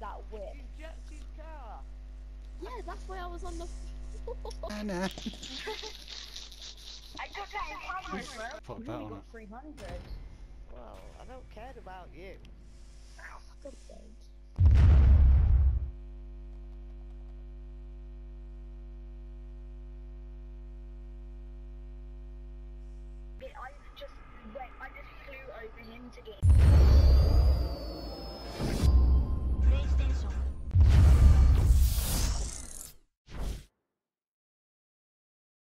that with. Yeah, that's why I was on the floor. Anna. I got that in. Put that on. got 300. Well, I don't care about you.